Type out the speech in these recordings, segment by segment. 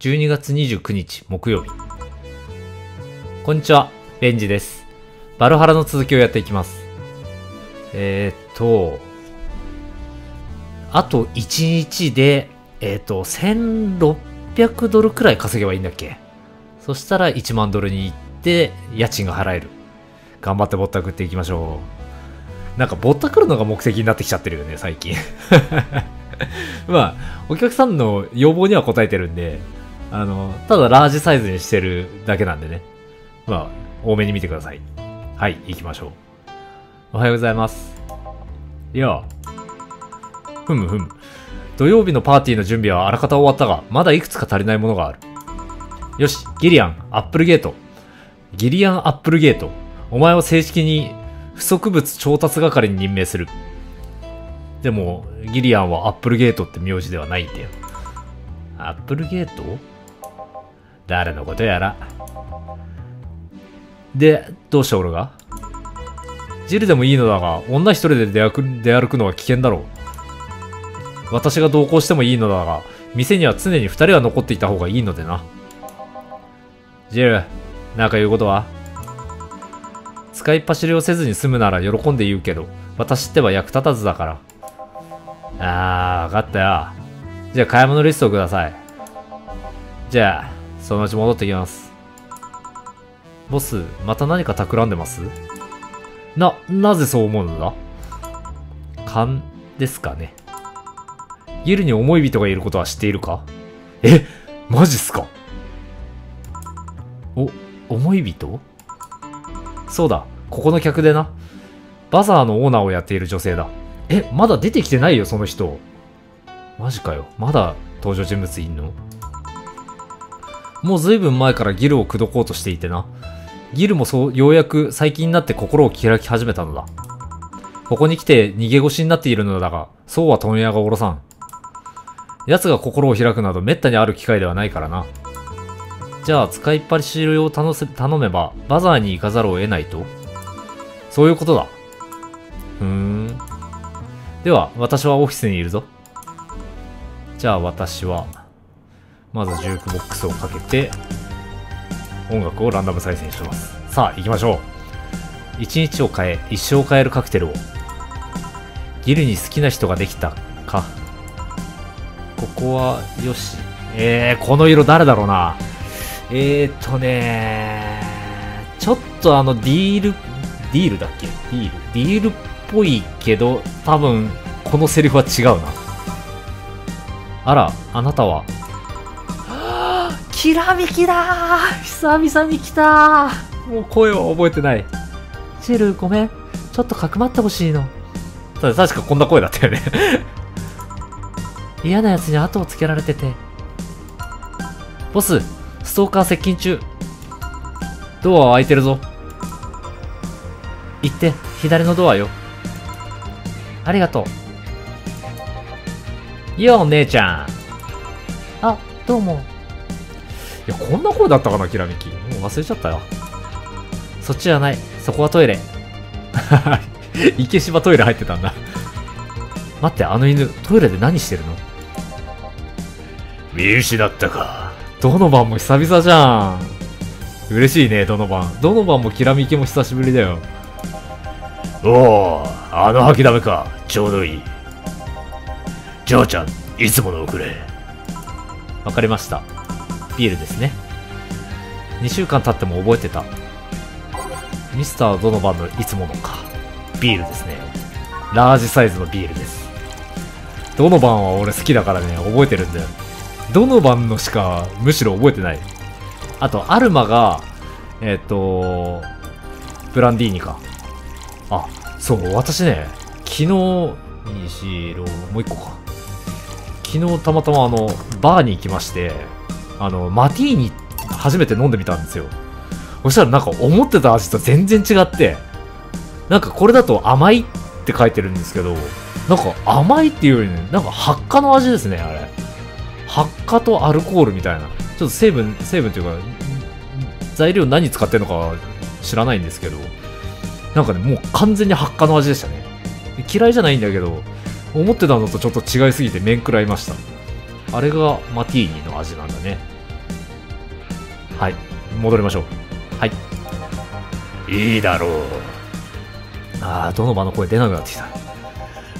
12月29日木曜日。こんにちは、レンジです。バルハラの続きをやっていきます。えー、っと、あと1日で、えー、っと、1600ドルくらい稼げばいいんだっけ？そしたら1万ドルに行って、家賃が払える。頑張ってぼったくっていきましょう。なんかぼったくるのが目的になってきちゃってるよね、最近。まあ、お客さんの要望には応えてるんで、あの、ただラージサイズにしてるだけなんでね。まあ、多めに見てください。はい、行きましょう。おはようございます。いや、ふむふむ。土曜日のパーティーの準備はあらかた終わったが、まだいくつか足りないものがある。よし、ギリアン、アップルゲート。ギリアン・アップルゲート。お前を正式に不足物調達係に任命する。でも、ギリアンはアップルゲートって名字ではないんだよ。アップルゲート？誰のことやら。で、どうした俺が？ジルでもいいのだが、女一人で出歩く出歩くのは危険だろう。私が同行してもいいのだが、店には常に二人は残っていた方がいいのでな。ジル、なんか言うことは？使いっ走りをせずに済むなら喜んで言うけど、私ってば役立たずだから。あー、わかったよ。じゃあ買い物リストをください。じゃあ、そのうち戻ってきます。ボス、また何か企んでます？な、なぜそう思うのだ？勘ですかね。ギルに思い人がいることは知っているか？えマジっすか？お、思い人？そうだ、ここの客でな。バザーのオーナーをやっている女性だ。え、まだ出てきてないよ、その人。マジかよ。まだ登場人物いんの？もうずいぶん前からギルを口説こうとしていてな。ギルもそう、ようやく最近になって心を開き始めたのだ。ここに来て逃げ腰になっているのだが、そうは問屋がおろさん。奴が心を開くなど滅多にある機会ではないからな。じゃあ、使いっぱりしを頼頼めば、バザーに行かざるを得ないと？そういうことだ。ふーん。では、私はオフィスにいるぞ。じゃあ、私は、まずジュークボックスをかけて、音楽をランダム再生します。さあ、行きましょう。一日を変え、一生を変えるカクテルを。ギルに好きな人ができたか。ここは、よし。えー、この色誰だろうな。えーっとねちょっとあの、ディール、ディールだっけ？ディール。ディールっぽいけど、多分、このセリフは違うな。あら、あなたは。はぁきらめきだー久々に来たーもう声は覚えてない。ジル、ごめん。ちょっとかくまってほしいの。ただ確かこんな声だったよね嫌な奴に後をつけられてて。ボス、ストーカー接近中。ドアは開いてるぞ。行って、左のドアよ。ありがとう。よう、姉ちゃん。あ、どうも。いや、こんな声だったかな、きらめき。もう忘れちゃったよ。そっちじゃない。そこはトイレ。池島トイレ入ってたんだ。待って、あの犬、トイレで何してるの？見失ったか。ドノバンも久々じゃん。嬉しいね、ドノバン。ドノバンもきらめきも久しぶりだよ。おお、あの吐きだめか。ちょうどいい。ジョーちゃん、いつものをくれ。わかりました。ビールですね。2週間経っても覚えてた。ミスター・ドノバンのいつものか。ビールですね。ラージサイズのビールです。ドノバンは俺好きだからね、覚えてるんだよ。ドノバンのしかむしろ覚えてない。あと、アルマが、えっ、と、ブランディーニか。あ、そう、私ね、昨日、2、4、6、もう一個か。昨日たまたまあの、バーに行きまして、あの、マティーニ初めて飲んでみたんですよ。そしたらなんか思ってた味と全然違って、なんかこれだと甘いって書いてるんですけど、なんか甘いっていうよりね、なんか発火の味ですね、あれ。発火とアルコールみたいな。ちょっと成分、成分というか、材料何使ってるのか知らないんですけど、なんかね、もう完全に発火の味でしたね。嫌いじゃないんだけど、思ってたのとちょっと違いすぎて面食らいました。あれがマティーニの味なんだね。はい戻りましょうはいいいだろう。ああどの場の声出なくなってきた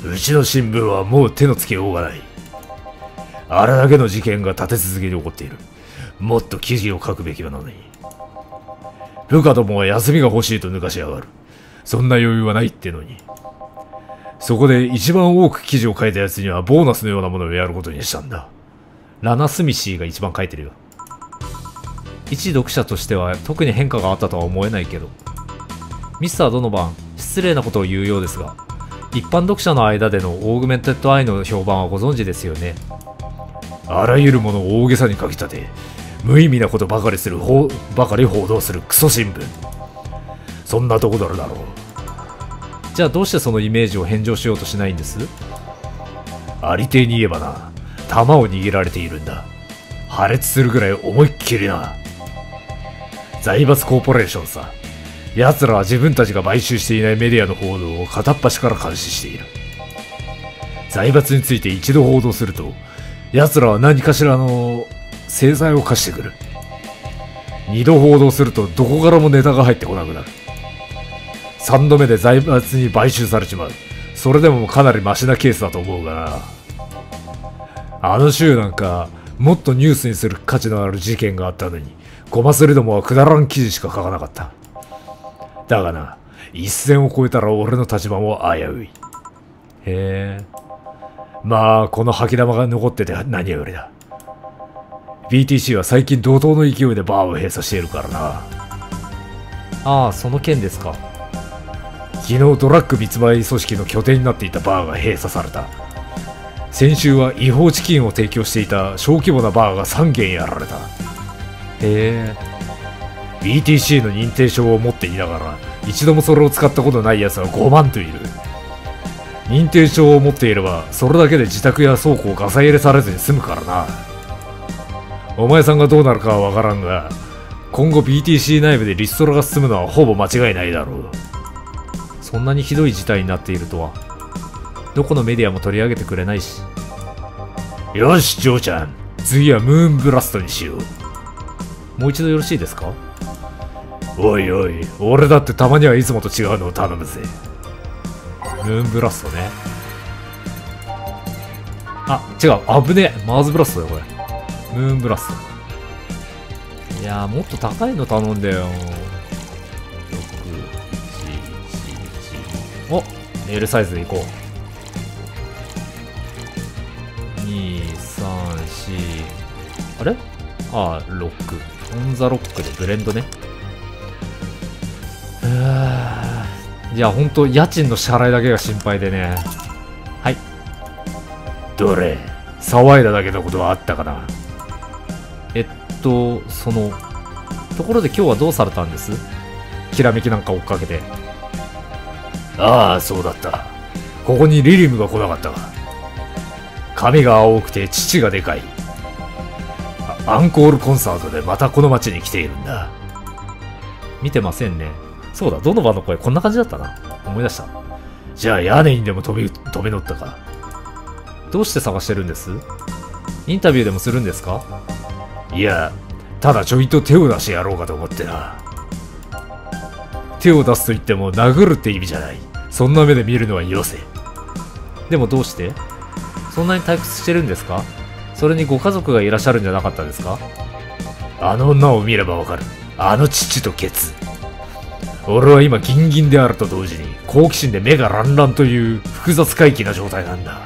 うちの新聞はもう手のつけようがない。あれだけの事件が立て続けに起こっている。もっと記事を書くべきなのに。部下どもは休みが欲しいと抜かしやがる。そんな余裕はないってのに。そこで一番多く記事を書いたやつにはボーナスのようなものをやることにしたんだ。ラナスミシーが一番書いてるよ。一読者としては特に変化があったとは思えないけど。ミスター・ドノバン失礼なことを言うようですが一般読者の間でのオーグメンテッドアイの評判はご存知ですよね。あらゆるものを大げさに書き立て、無意味なことばかりするばかり報道するクソ新聞。そんなとこだろだろう。じゃあどうしてそのイメージを返上しようとしないんです？ありていに言えばな、弾を握られているんだ。破裂するぐらい思いっきりな。財閥コーポレーションさ。奴らは自分たちが買収していないメディアの報道を片っ端から監視している。財閥について一度報道すると、奴らは何かしらの制裁を課してくる。二度報道するとどこからもネタが入ってこなくなる。三度目で財閥に買収されちまう。それでもかなりマシなケースだと思うがな。あの週なんか、もっとニュースにする価値のある事件があったのに、ゴマスリどもはくだらん記事しか書かなかった。だがな、一線を越えたら俺の立場も危うい。へえまあ、この吐き玉が残ってて何よりだ。BTC は最近怒涛の勢いでバーを閉鎖しているからな。ああその件ですか昨日ドラッグ密売組織の拠点になっていたバーが閉鎖された。先週は違法チキンを提供していた小規模なバーが3軒やられた。へえ BTC の認定証を持っていながら、一度もそれを使ったことない奴は5万といる。認定証を持っていれば、それだけで自宅や倉庫をガサ入れされずに済むからな。お前さんがどうなるかはわからんが、今後 BTC 内部でリストラが進むのはほぼ間違いないだろう。そんなにひどい事態になっているとはどこのメディアも取り上げてくれないし。よし、ジョーちゃん。次はムーンブラストにしよう。もう一度よろしいですか？おいおい、俺だってたまにはいつもと違うのを頼むぜ。ムーンブラストね。あ違う危ねえ。マーズブラストだよこれ。ムーンブラスト。いやーもっと高いの頼んだよ。611お L サイズでいこう234あれ？ああロックオンザロックでブレンドね。うーいやほんと家賃の支払いだけが心配でね。はい。どれ？騒いだだけのことはあったかな？えっとそのところで今日はどうされたんです？きらめきなんか追っかけて。ああ、そうだった。ここにリリムが来なかったが。髪が青くて父がでかい。アンコールコンサートでまたこの街に来ているんだ。見てませんねそうだどの場の声こんな感じだったな思い出したじゃあ屋根にでも飛び、飛び乗ったか。どうして探してるんです？インタビューでもするんですか？いや、ただちょいと手を出してやろうかと思ってな。手を出すと言っても殴るって意味じゃない。そんな目で見るのはよせ。でもどうして？そんなに退屈してるんですか？それにご家族がいらっしゃるんじゃなかったですか？あの女を見ればわかる。あの父とケツ。俺は今ギンギンであると同時に好奇心で目がランランという複雑回帰な状態なんだ。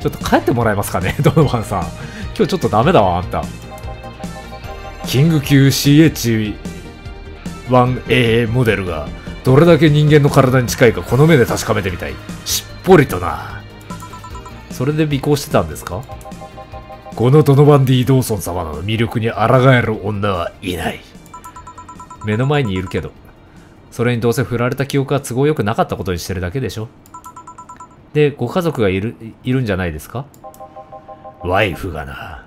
ちょっと帰ってもらえますかね？ドノバンさん今日ちょっとダメだわあんたキング級 CH1AA モデルがどれだけ人間の体に近いかこの目で確かめてみたい。しっぽりとな。それで尾行してたんですか？このドノバンディ・ドーソン様の魅力に抗える女はいない。目の前にいるけどそれにどうせ振られた記憶が都合よくなかったことにしてるだけでしょでご家族がいるいるんじゃないですか？ワイフがな。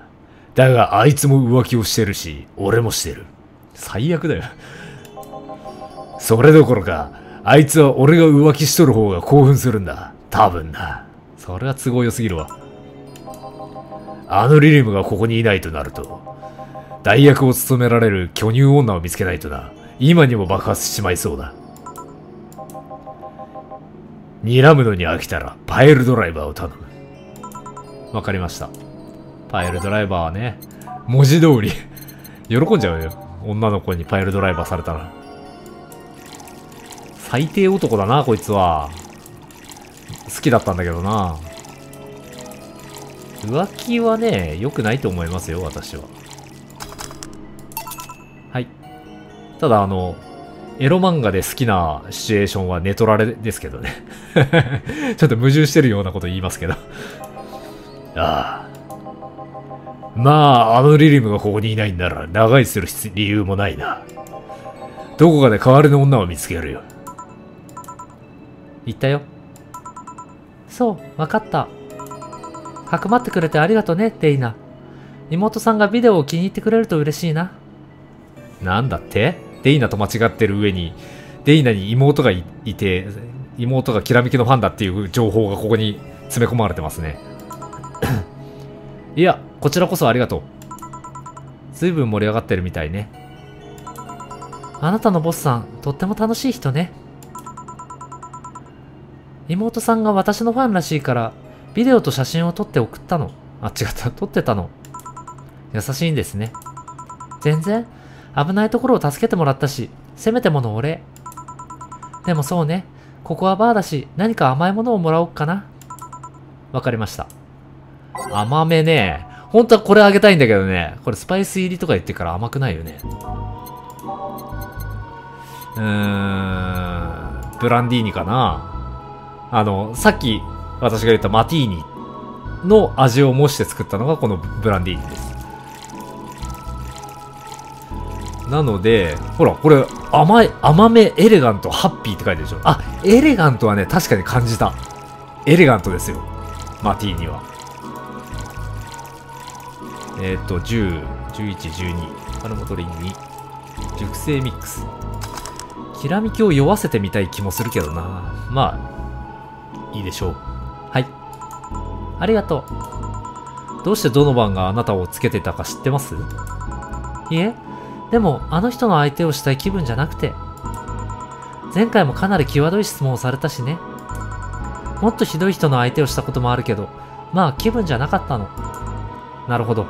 だがあいつも浮気をしてるし、俺もしてる。最悪だよそれどころか、あいつは俺が浮気しとる方が興奮するんだ。多分な。それは都合良すぎるわあのリリムがここにいないとなると、代役を務められる巨乳女を見つけないとな。今にも爆発しちまいそうだ。睨むのに飽きたら、パイルドライバーを頼む。わかりました。パイルドライバーはね、文字通り喜んじゃうよ。女の子にパイルドライバーされたら。最低男だな、こいつは。好きだったんだけどな。浮気はね、良くないと思いますよ、私は。はい。ただ、あの、エロ漫画で好きなシチュエーションはネトラレですけどね。ちょっと矛盾してるようなこと言いますけど。ああ。まあ、あのリリムがここにいないんなら、長居する理由もないな。どこかで代わりの女を見つけるよ。言ったよ。そう、わかった。かくまってくれてありがとね、デイナ。妹さんがビデオを気に入ってくれると嬉しいな。なんだって？デイナと間違ってる上に、デイナに妹がいいて、妹がきらめきのファンだっていう情報がここに詰め込まれてますね。いや、こちらこそありがとう。ずいぶん盛り上がってるみたいね。あなたのボスさん、とっても楽しい人ね。妹さんが私のファンらしいから、ビデオと写真を撮って送ったの。あ、違った、撮ってたの。優しいんですね。全然、危ないところを助けてもらったし、せめてものお礼。でもそうね、ここはバーだし、何か甘いものをもらおうかな。わかりました。甘めね。本当はこれあげたいんだけどね。これスパイス入りとか言ってから甘くないよね。うーん、ブランディーニかな。あの、さっき私が言ったマティーニの味を模して作ったのがこのブランディーニです。なので、ほら、これ、甘い、甘め、エレガント、ハッピーって書いてるでしょ。あ、エレガントはね、確かに感じた。エレガントですよ。マティーニは。えっ、ー、と、10、11、12。カルモトリン2。熟成ミックス。きらみきを酔わせてみたい気もするけどな。まあ、いいでしょう。はい。ありがとう。どうしてドノバンがあなたをつけてたか知ってます？いえ、でもあの人の相手をしたい気分じゃなくて。前回もかなり際どい質問をされたしね。もっとひどい人の相手をしたこともあるけど、まあ気分じゃなかったの。なるほど。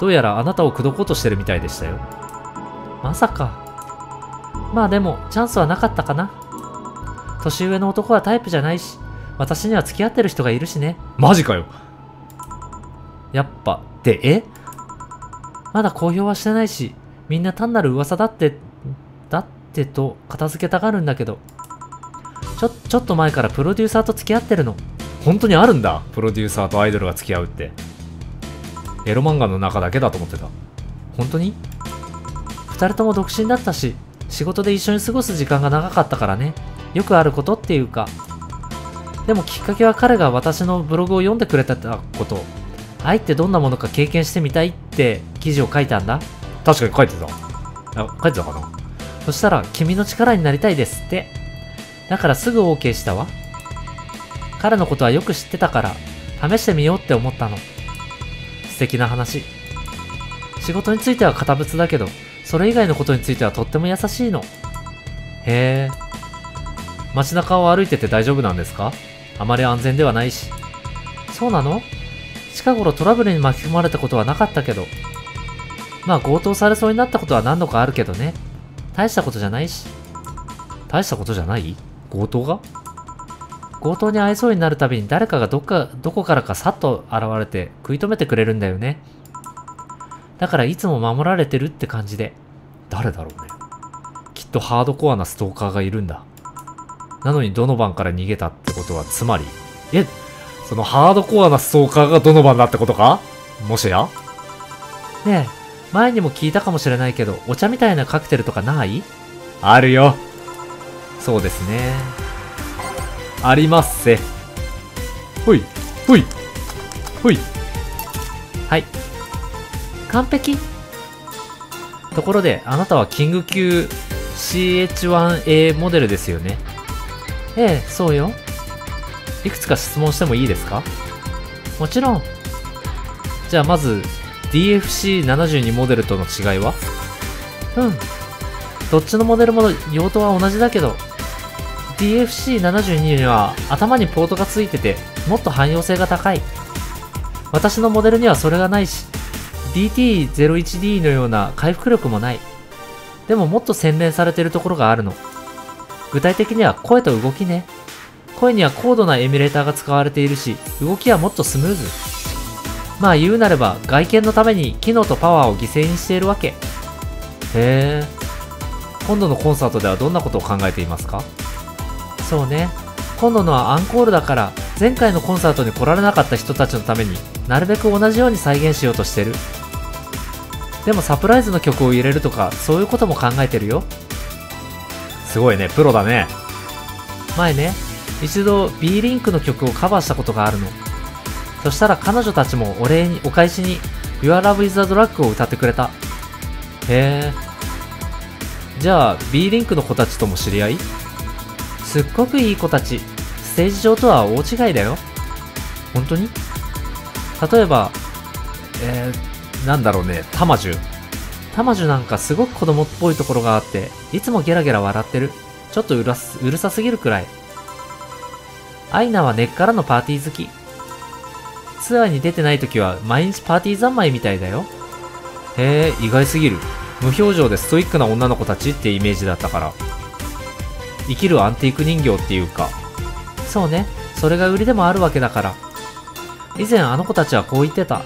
どうやらあなたを口説こうとしてるみたいでしたよ。まさか。まあでも、チャンスはなかったかな。年上の男はタイプじゃないし、私には付き合ってる人がいるしね。マジかよ。やっぱ、で、え？まだ公表はしてないし、みんな単なる噂だって、だってと片付けたがるんだけど。ちょ、ちょっと前からプロデューサーと付き合ってるの。本当にあるんだ。プロデューサーとアイドルが付き合うって。エロ漫画の中だけだと思ってた。本当に？二人とも独身だったし、仕事で一緒に過ごす時間が長かったからね。よくあることっていうか。でもきっかけは彼が私のブログを読んでくれたこと。愛ってどんなものか経験してみたいって記事を書いたんだ。確かに書いてた。あ、書いてたかなそしたら、君の力になりたいですって。だからすぐ OK したわ。彼のことはよく知ってたから、試してみようって思ったの。素敵な話。仕事については堅物だけど、それ以外のことについてはとっても優しいの。へえ。街中を歩いてて大丈夫なんですか？あまり安全ではないし。そうなの？近頃トラブルに巻き込まれたことはなかったけど。まあ強盗されそうになったことは何度かあるけどね。大したことじゃないし。大したことじゃない？強盗が？強盗に会えそうになるたびに誰かがどっか、どこからかさっと現れて食い止めてくれるんだよね。だからいつも守られてるって感じで。誰だろうね。きっとハードコアなストーカーがいるんだ。なのにドノバンから逃げたってことはつまり、え、そのハードコアなストーカーがドノバンだってことか？もしや？ねえ、前にも聞いたかもしれないけど、お茶みたいなカクテルとかない？あるよ。そうですね。ありますせ。ほい、ほい、ほい。はい。完璧ところで、あなたはキング級 CH1A モデルですよね。ええ、そうよ。いくつか質問してもいいですか？もちろん。じゃあまず、DFC72 モデルとの違いは？うん。どっちのモデルも用途は同じだけど、DFC72 には頭にポートがついてて、もっと汎用性が高い。私のモデルにはそれがないし、DT01D のような回復力もない。でももっと洗練されてるところがあるの。具体的には声と動きね。声には高度なエミュレーターが使われているし、動きはもっとスムーズ。まあ言うなれば外見のために機能とパワーを犠牲にしているわけ。へえ。今度のコンサートではどんなことを考えていますか？そうね。今度のはアンコールだから、前回のコンサートに来られなかった人たちのためになるべく同じように再現しようとしてる。でもサプライズの曲を入れるとか、そういうことも考えてるよ。すごいね、プロだね。前ね、一度 B リンクの曲をカバーしたことがあるの。そしたら彼女たちもお礼に、お返しに Your Love is a Drug を歌ってくれた。へえ。じゃあ B リンクの子たちとも知り合い？すっごくいい子たち。ステージ上とは大違いだよ。本当に？例えば、えー、なんだろうね、タマジュ。タマジュなんかすごく子供っぽいところがあって、いつもゲラゲラ笑ってる。ちょっとうらすうるさすぎるくらい。アイナは根っからのパーティー好き。ツアーに出てない時は毎日パーティー三昧みたいだよ。へえ、意外すぎる。無表情でストイックな女の子たちってイメージだったから。生きるアンティーク人形っていうか。そうね。それが売りでもあるわけだから。以前あの子たちはこう言ってた。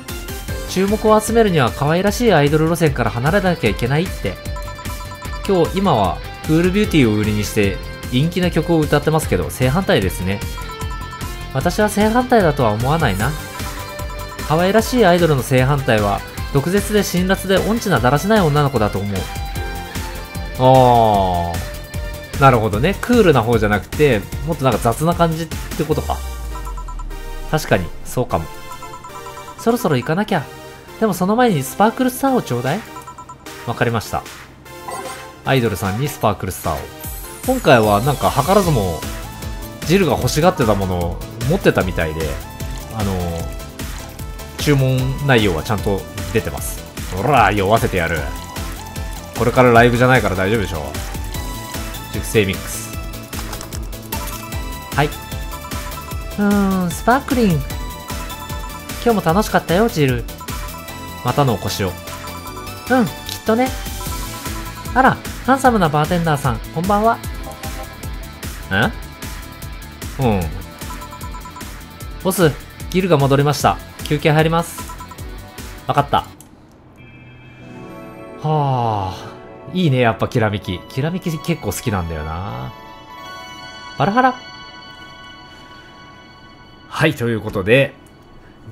注目を集めるには可愛らしいアイドル路線から離れなきゃいけないって。今日、今はクールビューティーを売りにして陰気な曲を歌ってますけど正反対ですね。私は正反対だとは思わないな。可愛らしいアイドルの正反対は毒舌で辛辣で音痴なだらしない女の子だと思う。あー。なるほどね。クールな方じゃなくて、もっとなんか雑な感じってことか。確かに、そうかも。そろそろ行かなきゃ。でもその前にスパークルスターをちょうだいわかりました。アイドルさんにスパークルスターを。今回はなんか図らずも、ジルが欲しがってたものを持ってたみたいで、あの注文内容はちゃんと出てます。ほら、酔わせてやる。これからライブじゃないから大丈夫でしょう。熟成ミックス。はい。うーん、スパークリン。今日も楽しかったよ、ジル。またのお越しを。うん、きっとね。あら、ハンサムなバーテンダーさん、こんばんは。んうん。ボス、ギルが戻りました。休憩入ります。わかった。はあ、いいね、やっぱきらめき。きらめき結構好きなんだよな。バラハラ？はい、ということで、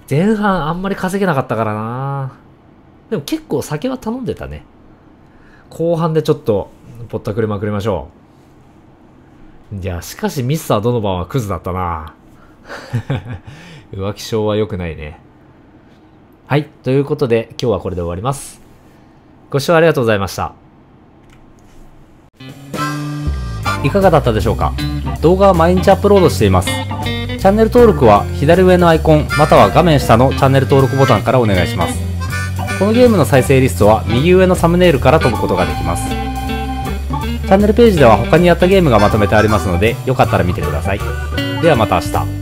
前半あんまり稼げなかったからな。でも結構酒は頼んでたね。後半でちょっと、ぼったくれまくりましょう。いや、しかしミスタードノバンはクズだったな。浮気症は良くないね。はい。ということで、今日はこれで終わります。ご視聴ありがとうございました。いかがだったでしょうか？動画は毎日アップロードしています。チャンネル登録は左上のアイコンまたは画面下のチャンネル登録ボタンからお願いします。このゲームの再生リストは右上のサムネイルから飛ぶことができます。チャンネルページでは他にやったゲームがまとめてありますのでよかったら見てください。ではまた明日。